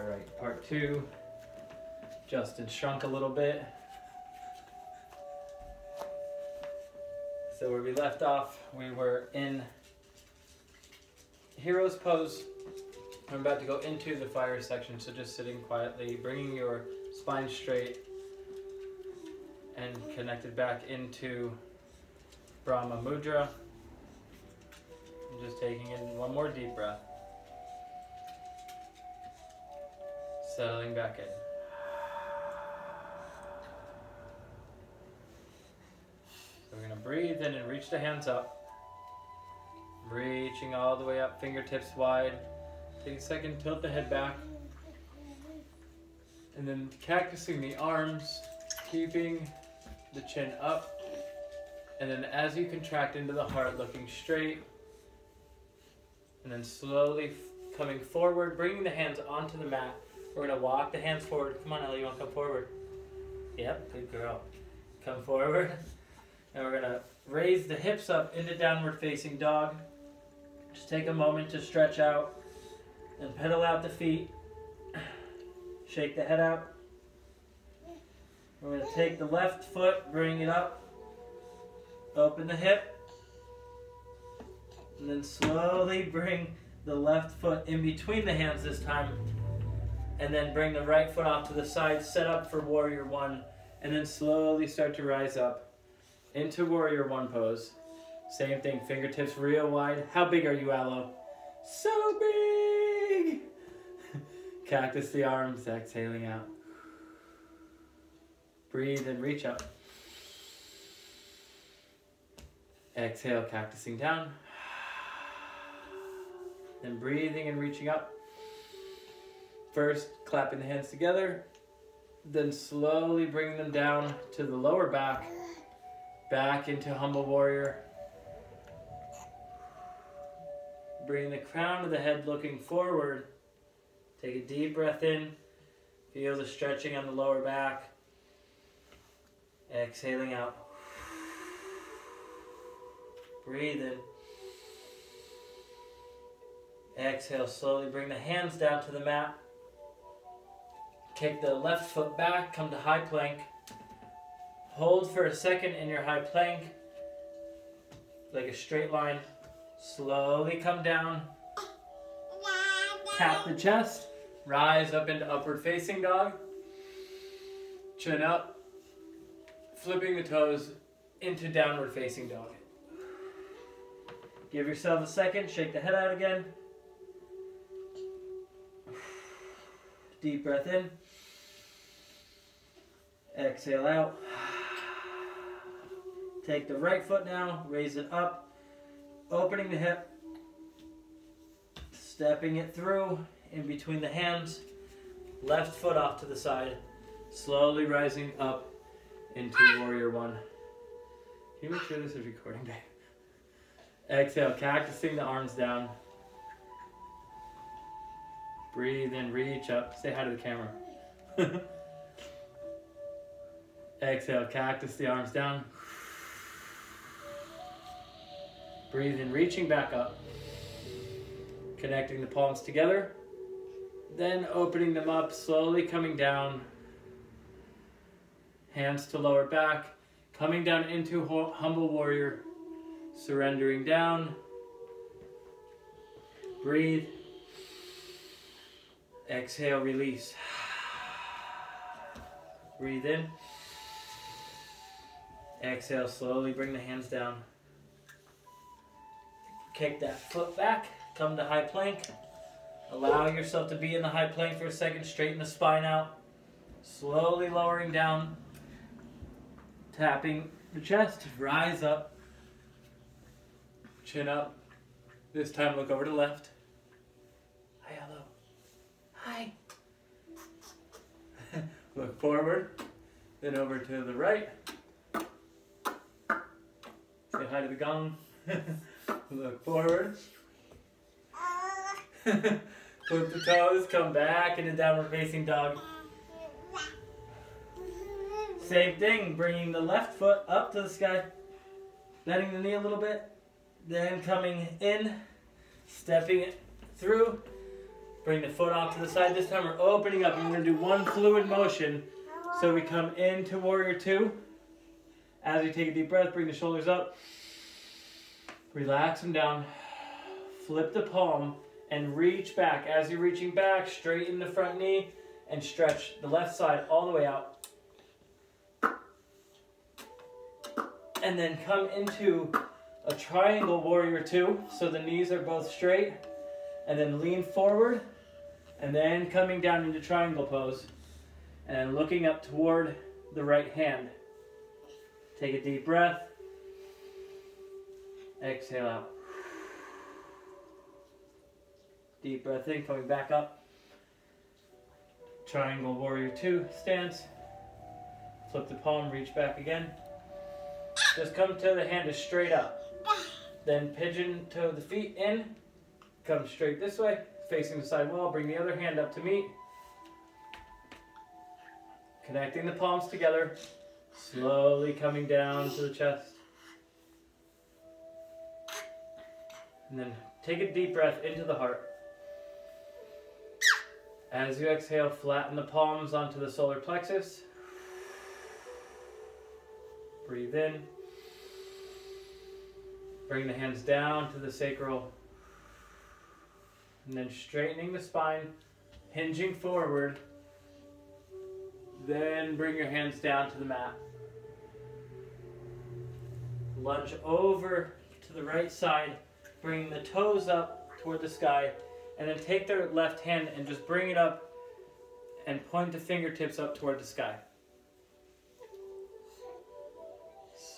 All right, part two. Justin shrunk a little bit. So where we left off, we were in hero's pose. I'm about to go into the fire section, so just sitting quietly, bringing your spine straight and connected back into Brahma Mudra. And just taking in one more deep breath. Settling back in. So we're gonna breathe in and reach the hands up. Reaching all the way up, fingertips wide. Take a second, tilt the head back. And then cactusing the arms, keeping the chin up. And then as you contract into the heart, looking straight. And then slowly coming forward, bringing the hands onto the mat. We're gonna walk the hands forward. Come on, Ellie, you wanna come forward? Yep, good girl. Come forward. And we're gonna raise the hips up into downward facing dog. Just take a moment to stretch out and pedal out the feet. Shake the head out. We're to take the left foot, bring it up, open the hip, and then slowly bring the left foot in between the hands this time. And then bring the right foot off to the side, set up for warrior one, and then slowly start to rise up into warrior one pose. Same thing, fingertips real wide. How big are you, Aloe? So big! Cactus the arms, exhaling out. Breathe and reach up. Exhale, cactusing down. Then breathing and reaching up. First, clapping the hands together. Then slowly bringing them down to the lower back. Back into humble warrior. Bring the crown of the head looking forward. Take a deep breath in. Feel the stretching on the lower back. Exhaling out. Breathe in. Exhale, slowly bring the hands down to the mat. Take the left foot back, come to high plank. Hold for a second in your high plank, like a straight line. Slowly come down. Tap the chest. Rise up into upward facing dog. Chin up. Flipping the toes into downward facing dog. Give yourself a second. Shake the head out again. Deep breath in. Exhale out. Take the right foot now, raise it up, opening the hip, stepping it through in between the hands, left foot off to the side, slowly rising up into warrior one. Can you make sure this is recording, babe? Exhale, cactusing the arms down. Breathe in, reach up. Say hi to the camera. Exhale, cactus the arms down. Breathe in, reaching back up. Connecting the palms together. Then opening them up, slowly coming down. Hands to lower back. Coming down into humble warrior. Surrendering down. Breathe. Exhale, release. Breathe in. Exhale, slowly bring the hands down. Kick that foot back, come to high plank. Allow yourself to be in the high plank for a second, straighten the spine out. Slowly lowering down, tapping the chest, rise up, chin up. This time look over to left. Hi, hello. Hi. look forward, then over to the right. Say hi to the gong. Look forward. Flip the toes, come back into downward facing dog. Same thing, bringing the left foot up to the sky, bending the knee a little bit, then coming in, stepping it through, Bring the foot off to the side. This time we're opening up we're gonna do one fluid motion. So we come into warrior two. As you take a deep breath, bring the shoulders up. Relax them down. Flip the palm and reach back. As you're reaching back, straighten the front knee and stretch the left side all the way out. And then come into a triangle warrior two. So the knees are both straight. And then lean forward. And then coming down into triangle pose. And looking up toward the right hand. Take a deep breath. Exhale out. Deep breath in, coming back up. Triangle warrior two stance. Flip the palm, reach back again. Just come to the hand is straight up. Then pigeon toe the feet in. Come straight this way, facing the side wall. Bring the other hand up to meet. Connecting the palms together. Slowly coming down to the chest. And then take a deep breath into the heart. As you exhale, flatten the palms onto the solar plexus. Breathe in. Bring the hands down to the sacral. And then straightening the spine, hinging forward. Then bring your hands down to the mat. Lunge over to the right side, bringing the toes up toward the sky, and then take their left hand and just bring it up and point the fingertips up toward the sky.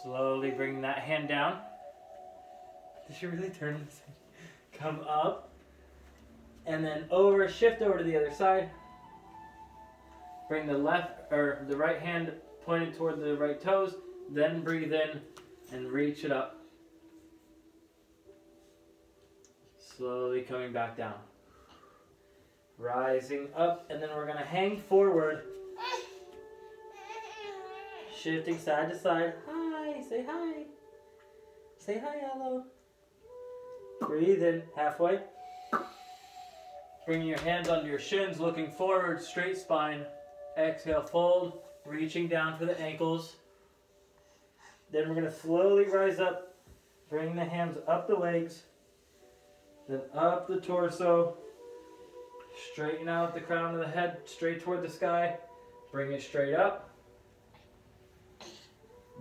Slowly bring that hand down. Did you really turn this? Come up. And then over, shift over to the other side. Bring the left or the right hand pointed toward the right toes. Then breathe in and reach it up. Slowly coming back down. Rising up, and then we're to hang forward. Shifting side to side. Hi, say hi. Say hi, hello. Breathe in halfway. Bringing your hands under your shins, looking forward, straight spine. Exhale, fold, reaching down for the ankles. Then we're going to slowly rise up, bring the hands up the legs, then up the torso, straighten out the crown of the head straight toward the sky, bring it straight up.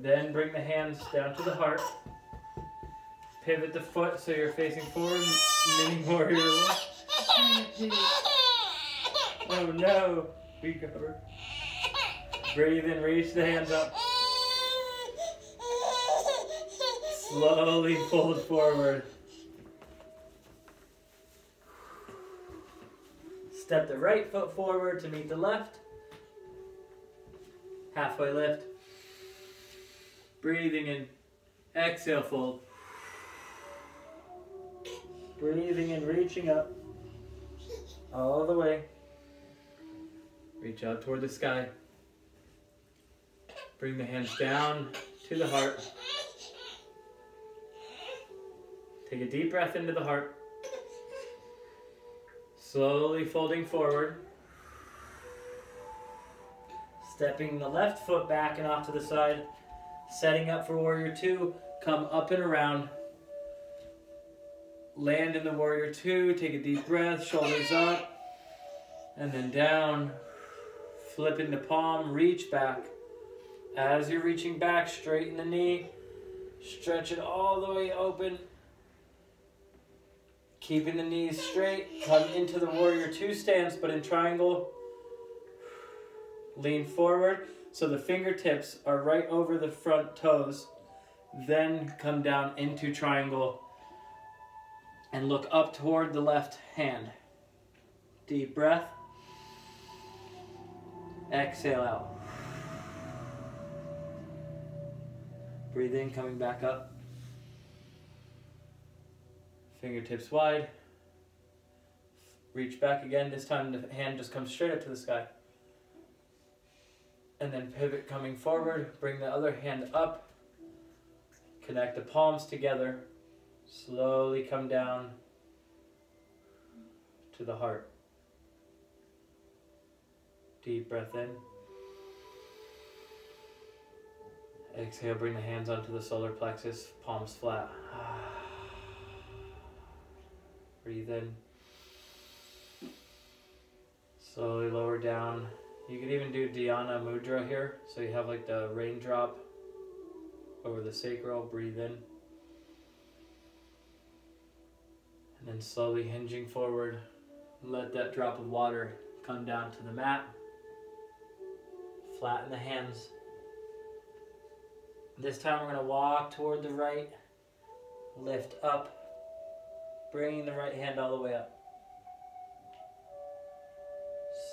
Then bring the hands down to the heart. Pivot the foot so you're facing forward, mini warrior Oh no, recover. Breathe in, reach the hands up. Slowly fold forward. Step the right foot forward to meet the left. Halfway lift. Breathing in. Exhale, fold. Breathing in, reaching up. All the way. Reach out toward the sky. Bring the hands down to the heart. Take a deep breath into the heart. Slowly folding forward. Stepping the left foot back and off to the side. Setting up for warrior two. Come up and around. Land in the warrior two. Take a deep breath. Shoulders up. And then down. Flipping the palm. Reach back. As you're reaching back, straighten the knee. Stretch it all the way open Keeping the knees straight, come into the warrior two stance, but in triangle. Lean forward so the fingertips are right over the front toes. Then come down into triangle and look up toward the left hand. Deep breath. Exhale out. Breathe in, coming back up. Fingertips wide. Reach back again. This time the hand just comes straight up to the sky. And then pivot coming forward. Bring the other hand up. Connect the palms together. Slowly come down to the heart. Deep breath in. Exhale, bring the hands onto the solar plexus, palms flat. Ah. Breathe in. Slowly lower down. You could even do Dhyana Mudra here. So you have like the raindrop over the sacral. Breathe in. And then slowly hinging forward, let that drop of water come down to the mat. Flatten the hands. This time we're going to walk toward the right, lift up, bringing the right hand all the way up.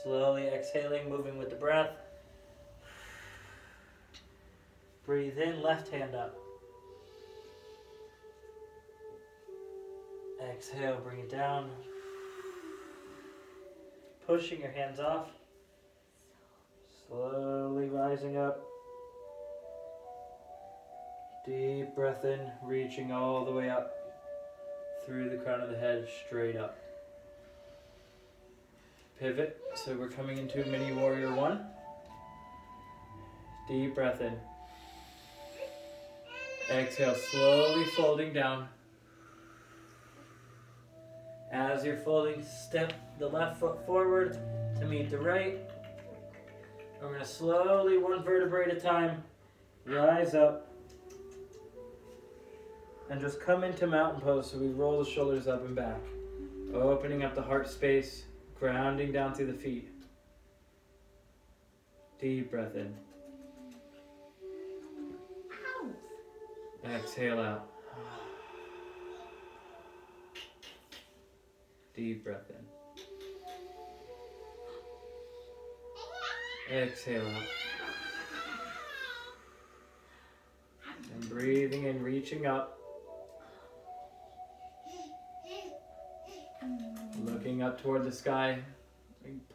Slowly exhaling, moving with the breath. Breathe in, left hand up. Exhale, bring it down. Pushing your hands off. Slowly rising up. Deep breath in, reaching all the way up through the crown of the head, straight up. Pivot, so we're coming into mini warrior one. Deep breath in. Exhale, slowly folding down. As you're folding, step the left foot forward to meet the right. We're going to slowly, one vertebrae at a time, rise up and just come into mountain pose so we roll the shoulders up and back. Opening up the heart space, grounding down through the feet. Deep breath in. Exhale out. Deep breath in. Exhale out. And breathing in, reaching up. Up toward the sky,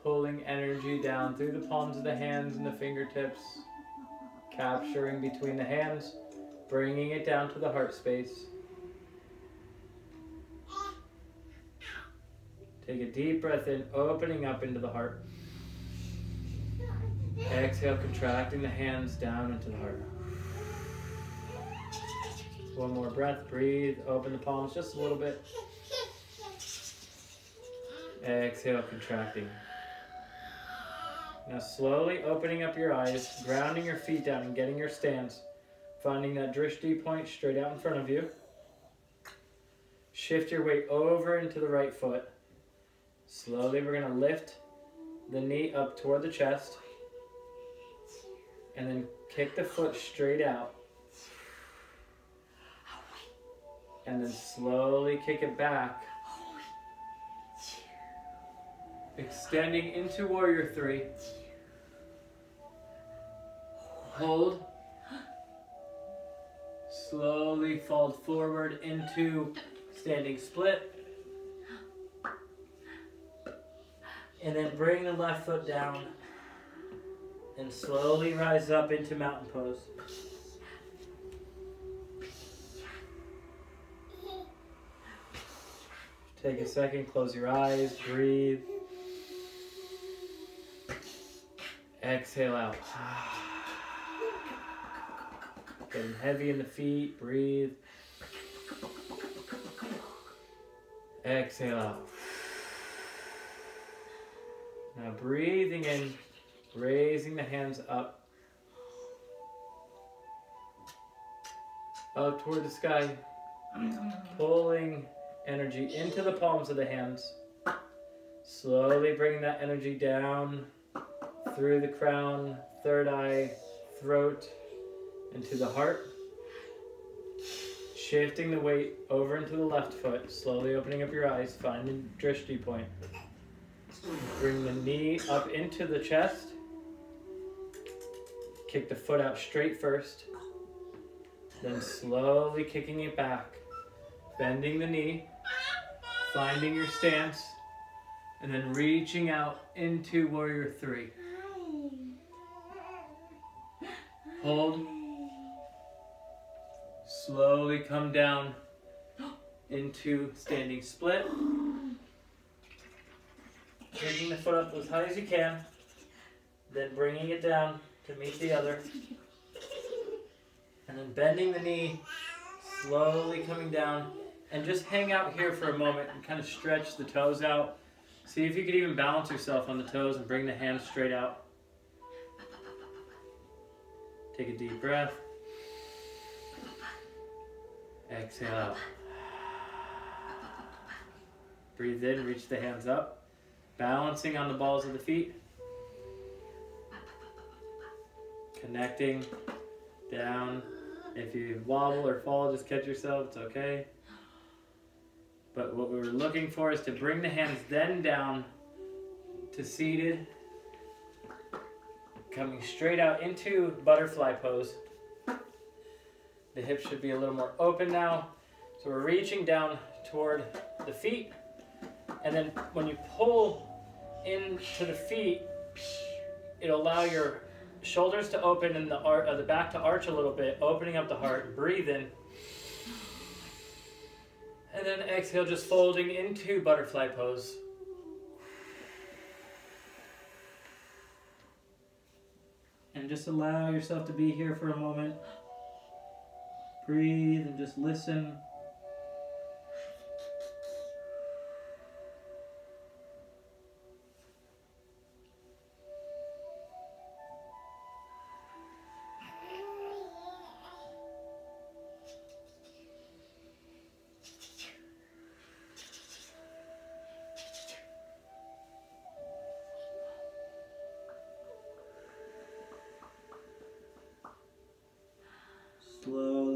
pulling energy down through the palms of the hands and the fingertips, capturing between the hands, bringing it down to the heart space. Take a deep breath in, opening up into the heart. Exhale, contracting the hands down into the heart. One more breath, breathe, open the palms just a little bit. Exhale, contracting. Now slowly opening up your eyes, grounding your feet down and getting your stance. Finding that drishti point straight out in front of you. Shift your weight over into the right foot. Slowly we're going to lift the knee up toward the chest. And then kick the foot straight out. And then slowly kick it back Extending into warrior three. Hold. Slowly fold forward into standing split. And then bring the left foot down and slowly rise up into mountain pose. Take a second, close your eyes, breathe. Exhale out. Getting heavy in the feet. Breathe. Exhale out. Now breathing in, raising the hands up. Up toward the sky. Pulling energy into the palms of the hands. Slowly bringing that energy down through the crown, third eye, throat, into the heart. Shifting the weight over into the left foot, slowly opening up your eyes, finding drishti point. Bring the knee up into the chest. Kick the foot out straight first. Then slowly kicking it back. Bending the knee. Finding your stance. And then reaching out into warrior three. Hold. Slowly come down into standing split. Taking the foot up as high as you can. then bringing it down to meet the other. And then bending the knee, slowly coming down. And just hang out here for a moment and kind of stretch the toes out. See if you could even balance yourself on the toes and bring the hands straight out. Take a deep breath. Exhale out. Breathe in, reach the hands up. Balancing on the balls of the feet. Connecting down. If you wobble or fall, just catch yourself, it's okay. But what we were looking for is to bring the hands then down to seated. Coming straight out into butterfly pose. The hips should be a little more open now. So we're reaching down toward the feet. And then when you pull into the feet, it'll allow your shoulders to open and the, ar- uh, the back to arch a little bit, opening up the heart. Breathe in. And then exhale, just folding into butterfly pose. Just allow yourself to be here for a moment. Breathe and just listen.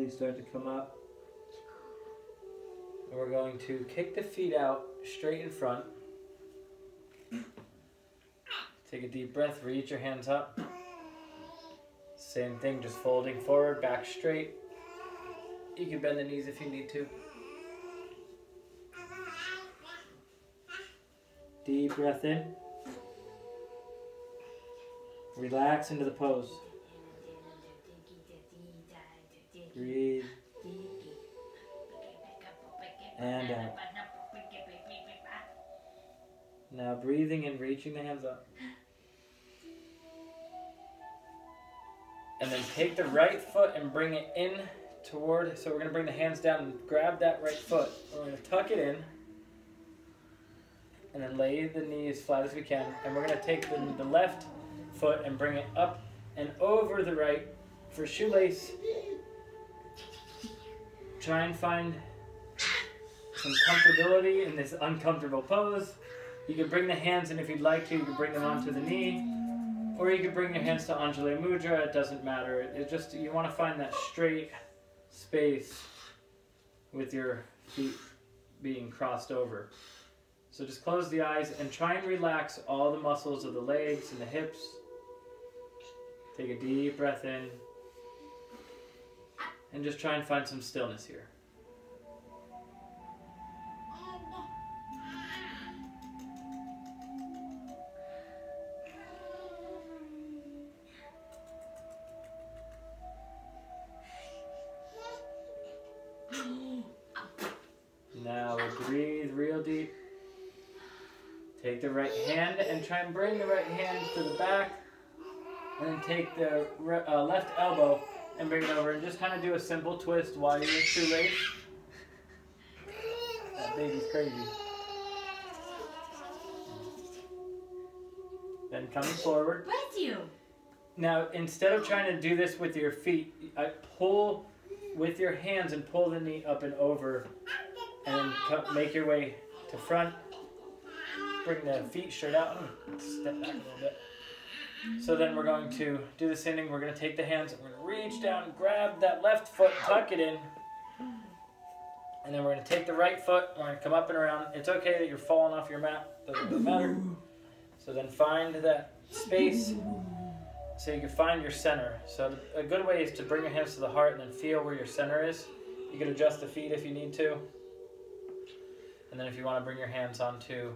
Start to come up. And we're going to kick the feet out straight in front. Take a deep breath, reach your hands up. Same thing, just folding forward, back straight. You can bend the knees if you need to. Deep breath in. Relax into the pose. Reaching the hands up. And then take the right foot and bring it in toward, so we're going to bring the hands down and grab that right foot. We're going to tuck it in. And then lay the knee as flat as we can. And we're going to take the, the left foot and bring it up and over the right for shoelace. Try and find some comfortability in this uncomfortable pose. You can bring the hands in if you'd like to. You can bring them onto the knee. Or you can bring your hands to Anjali Mudra. It doesn't matter. It just you want to find that straight space with your feet being crossed over. So just close the eyes and try and relax all the muscles of the legs and the hips. Take a deep breath in. And just try and find some stillness here. Right hand and try and bring the right hand to the back. And then take the uh, left elbow and bring it over and just kind of do a simple twist while you're in shoelace. That baby's crazy. Then coming forward. With you. Now, instead of trying to do this with your feet, I pull with your hands and pull the knee up and over, and make your way to front. Bring the feet straight out step back a little bit. So then we're going to do the same thing. We're going to take the hands and we're going to reach down, grab that left foot, tuck it in. And then we're going to take the right foot. We're going to come up and around. It's okay that you're falling off your mat. Doesn't matter. So then find that space so you can find your center. So a good way is to bring your hands to the heart and then feel where your center is. You can adjust the feet if you need to. And then if you want to bring your hands onto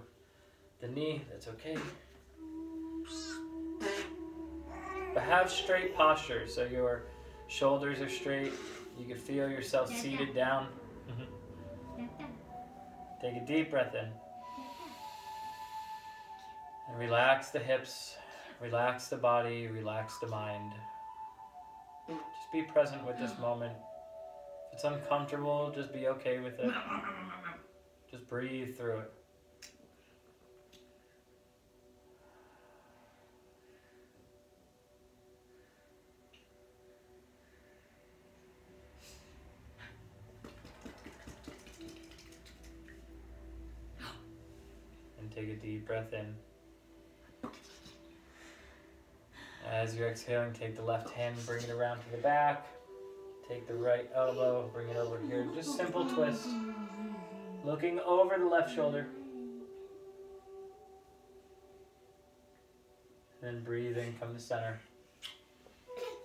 the knee, that's okay. But have straight posture so your shoulders are straight. You can feel yourself seated down. Take a deep breath in. And relax the hips, Relax the body, relax the mind. Just be present with this moment. If it's uncomfortable, just be okay with it. Just breathe through it. Take a deep breath in. As you're exhaling, take the left hand, bring it around to the back. Take the right elbow, bring it over here. Just simple twist. Looking over the left shoulder. And Then breathe in, come to center.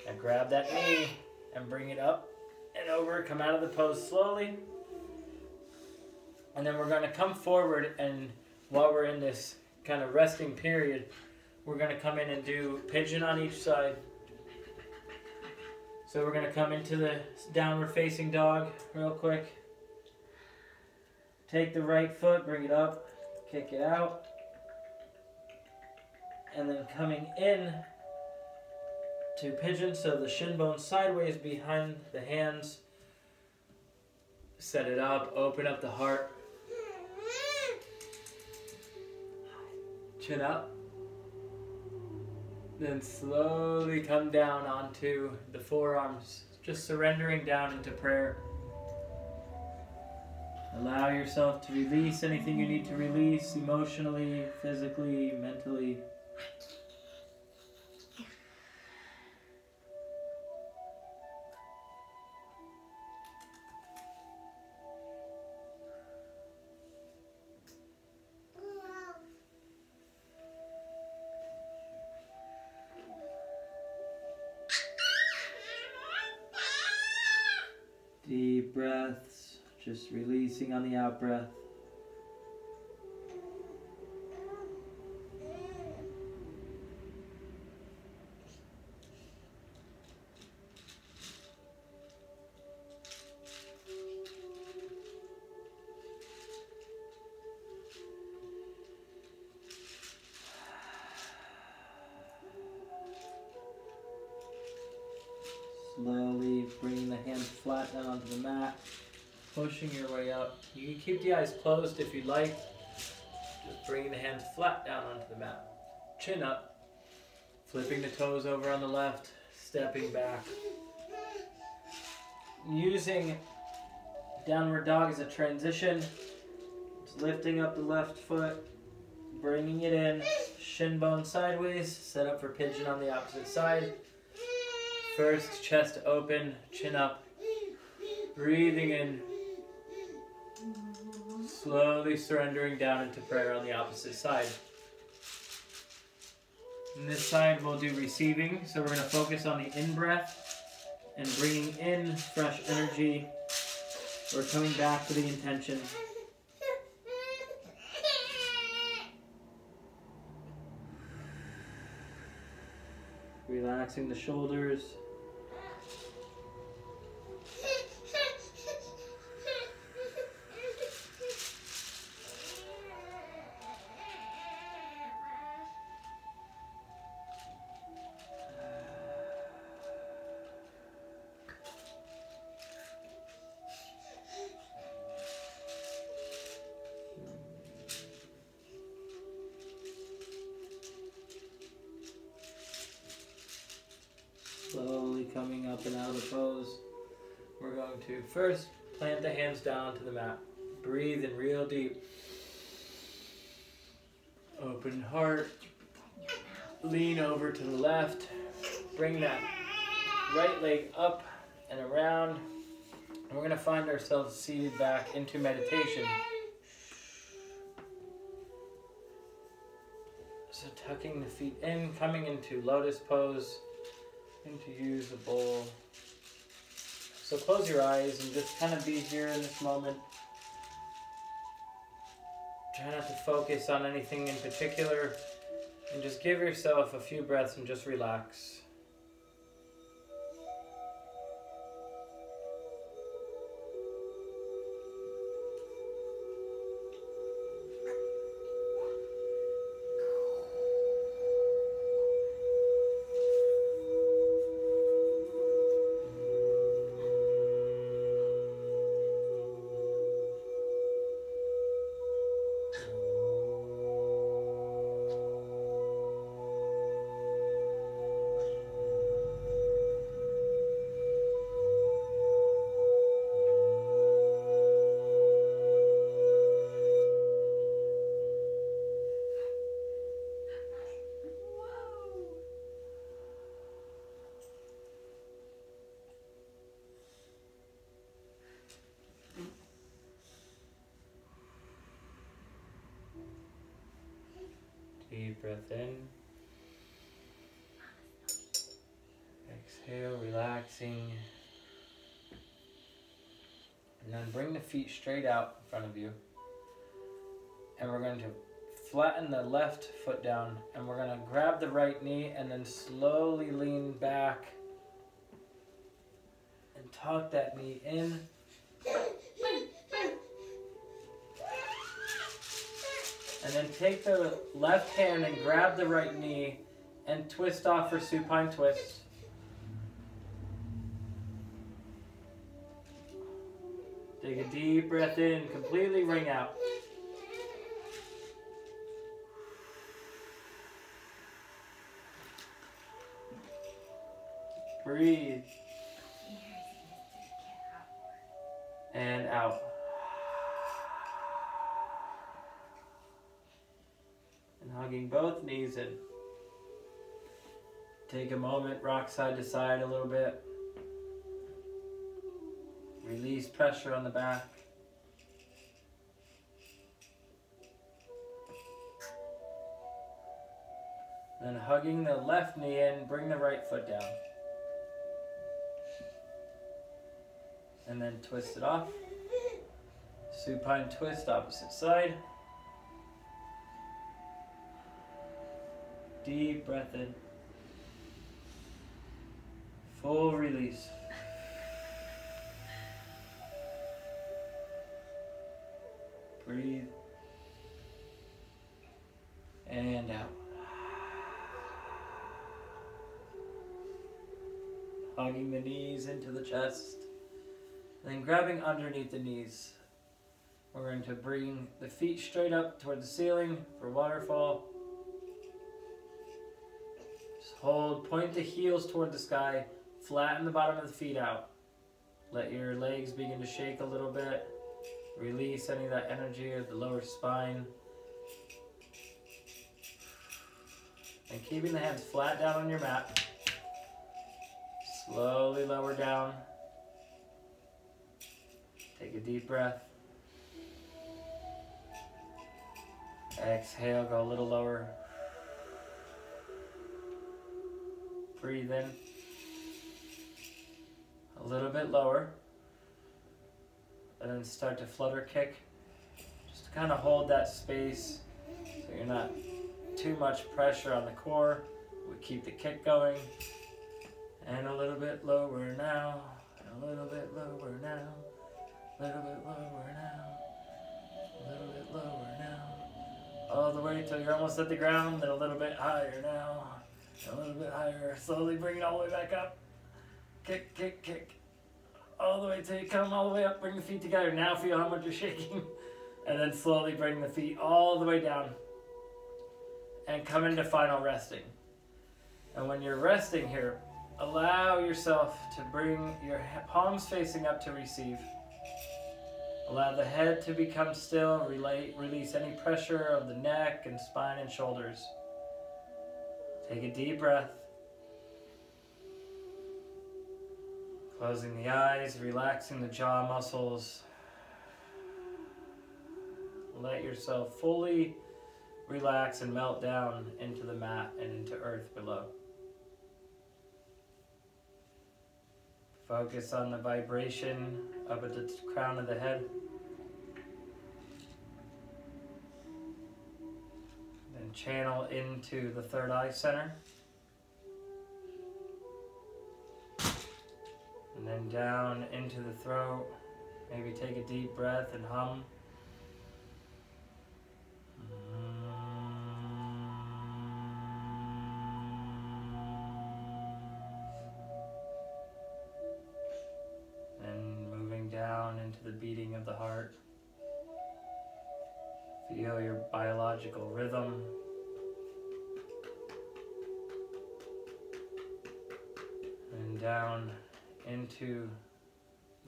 And grab that knee and bring it up and over. Come out of the pose slowly. And then we're going to come forward and while we're in this kind of resting period, we're going to come in and do pigeon on each side. So we're going to come into the downward facing dog real quick. Take the right foot, bring it up, kick it out. And then coming in to pigeon, so the shin bone sideways behind the hands. Set it up, open up the heart. Chin up. Then slowly come down onto the forearms, just surrendering down into prayer. Allow yourself to release anything you need to release emotionally, physically, mentally. Just releasing on the out breath. Slowly bringing the hands flat down onto the mat, pushing your way up. You can keep the eyes closed if you'd like. Just bringing the hands flat down onto the mat. Chin up, flipping the toes over on the left, stepping back. Using downward dog as a transition, just lifting up the left foot, bringing it in, shin bone sideways, set up for pigeon on the opposite side. First, chest open, chin up. Breathing in. Slowly surrendering down into prayer on the opposite side. On this side, we'll do receiving. So we're going to focus on the in breath and bringing in fresh energy. We're coming back to the intention. Relaxing the shoulders. Coming up and out of pose. We're going to first plant the hands down to the mat. Breathe in real deep. Open heart. Lean over to the left. Bring that right leg up and around. And we're going to find ourselves seated back into meditation. So tucking the feet in, coming into lotus pose to use a bowl. So close your eyes and just kind of be here in this moment. Try not to focus on anything in particular and just give yourself a few breaths and just relax. Deep breath in. Exhale, relaxing. And then bring the feet straight out in front of you. And we're going to flatten the left foot down. And we're going to grab the right knee and then slowly lean back. And tuck that knee in. And then take the left hand and grab the right knee and twist off for supine twist. Take a deep breath in, completely wring out. Breathe. And out. Hugging both knees in. Take a moment, rock side to side a little bit. Release pressure on the back. Then hugging the left knee in, bring the right foot down. And then twist it off. Supine twist, opposite side. Deep breath in. Full release. Breathe. And out. Hugging the knees into the chest. Then grabbing underneath the knees. We're going to bring the feet straight up toward the ceiling for waterfall. Hold, point the heels toward the sky, flatten the bottom of the feet out. Let your legs begin to shake a little bit. Release any of that energy of the lower spine. And keeping the hands flat down on your mat. Slowly lower down. Take a deep breath. Exhale, go a little lower. Breathe in. A little bit lower and then start to flutter kick. Just to kind of hold that space so you're not too much pressure on the core. We keep the kick going. And a little bit lower now. And a little bit lower now. A little bit lower now. A little bit lower now. All the way till you're almost at the ground, then a little bit higher now. A little bit higher. Slowly bring it all the way back up. Kick, kick, kick all the way till you come all the way up, bring the feet together. Now feel how much you're shaking. And then slowly bring the feet all the way down. And come into final resting. And when you're resting here, allow yourself to bring your palms facing up to receive. Allow the head to become still, relate, release any pressure of the neck and spine and shoulders. Take a deep breath. Closing the eyes, relaxing the jaw muscles. Let yourself fully relax and melt down into the mat and into earth below. Focus on the vibration up at the crown of the head. Then channel into the third eye center. And then down into the throat. Maybe take a deep breath and hum. Biological rhythm. And down into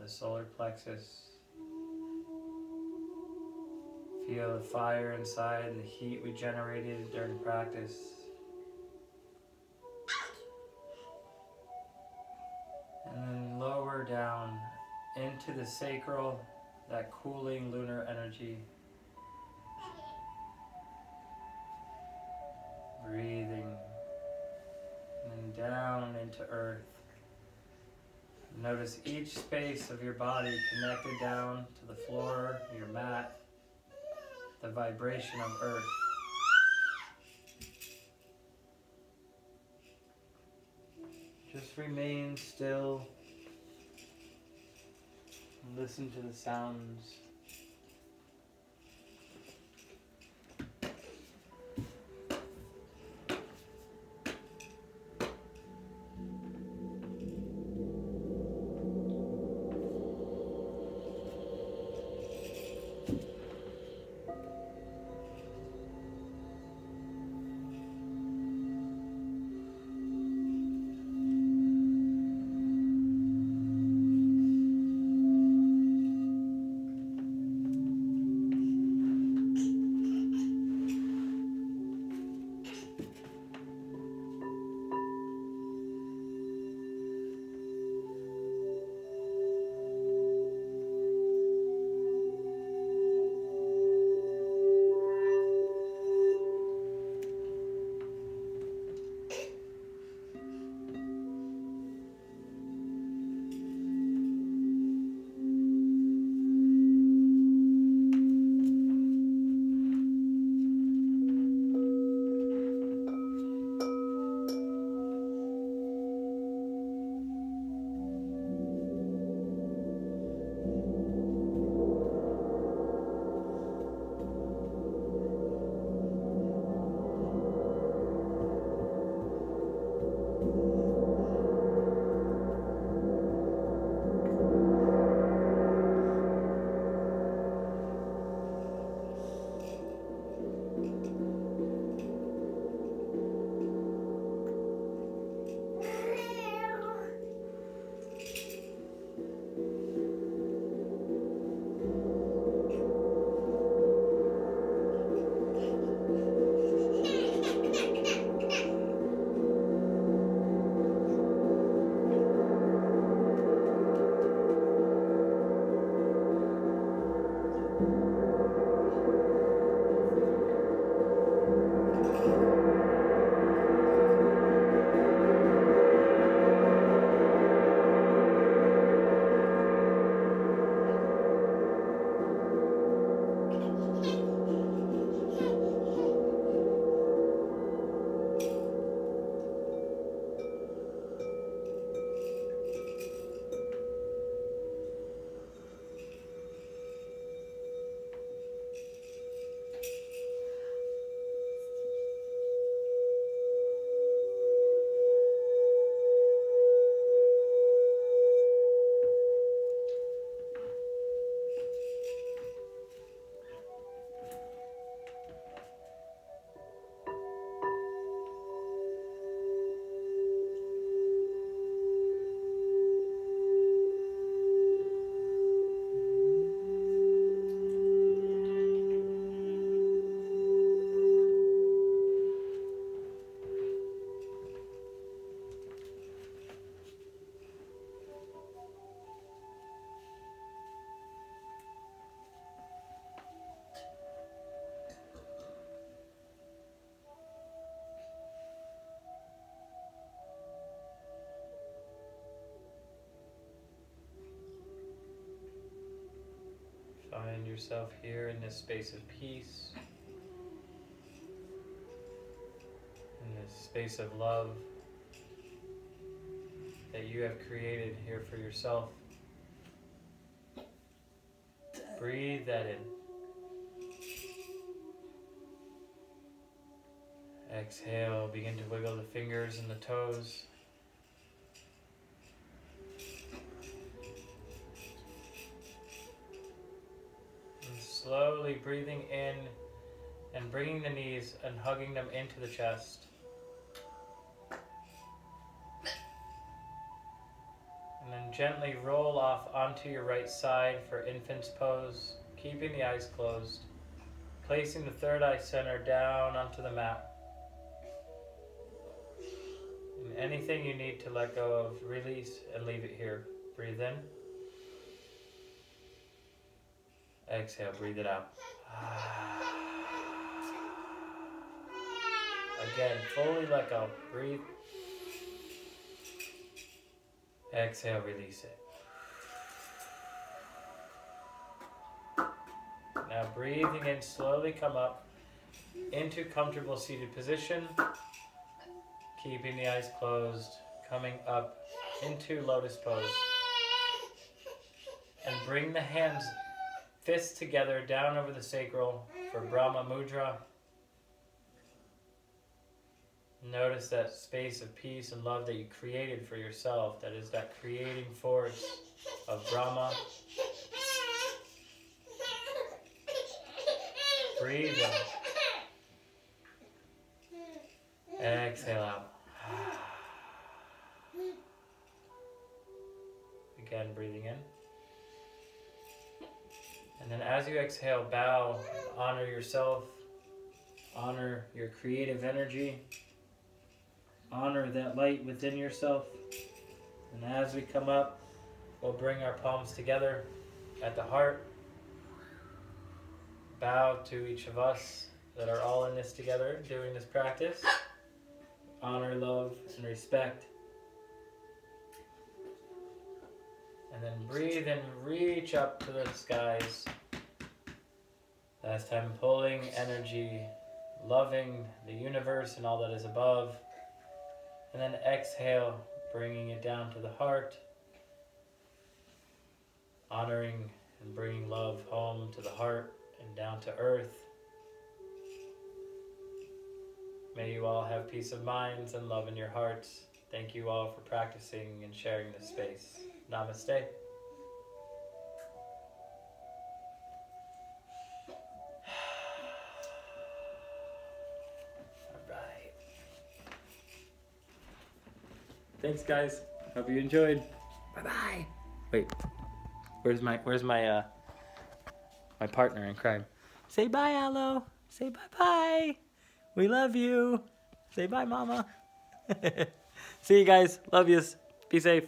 the solar plexus. Feel the fire inside and the heat we generated during practice. And then lower down into the sacral, that cooling lunar energy. breathing, and down into earth. Notice each space of your body connected down to the floor, your mat, the vibration of earth. Just remain still listen to the sounds Find yourself here in this space of peace, in this space of love that you have created here for yourself. Breathe that in. Exhale, begin to wiggle the fingers and the toes. Breathing in and bringing the knees and hugging them into the chest. And then gently roll off onto your right side for infant's pose, keeping the eyes closed. Placing the third eye center down onto the mat. And anything you need to let go of, release and leave it here. Breathe in. Exhale, breathe it out. Again, fully let go. Breathe. Exhale, release it. Now breathing in, slowly come up into comfortable seated position. Keeping the eyes closed, coming up into lotus pose. And bring the hands, fists together down over the sacral for Brahma Mudra. Notice that space of peace and love that you created for yourself, that is that creating force of Brahma. Breathe in. Exhale out. Again, breathing in. And then as you exhale, bow, honor yourself, honor your creative energy, honor that light within yourself. And as we come up, we'll bring our palms together at the heart. Bow to each of us that are all in this together doing this practice. Honor, love, and respect. And then breathe and reach up to the skies. Last time pulling energy, loving the universe and all that is above. And then exhale, bringing it down to the heart. Honoring and bringing love home to the heart and down to earth. May you all have peace of minds and love in your hearts. Thank you all for practicing and sharing this space. Namaste. Alright. Thanks guys. Hope you enjoyed. Bye bye. Wait. Where's my where's my uh my partner in crime? Say bye, Aloe. Say bye bye. We love you. Say bye, mama. See you guys. Love yous. Be safe.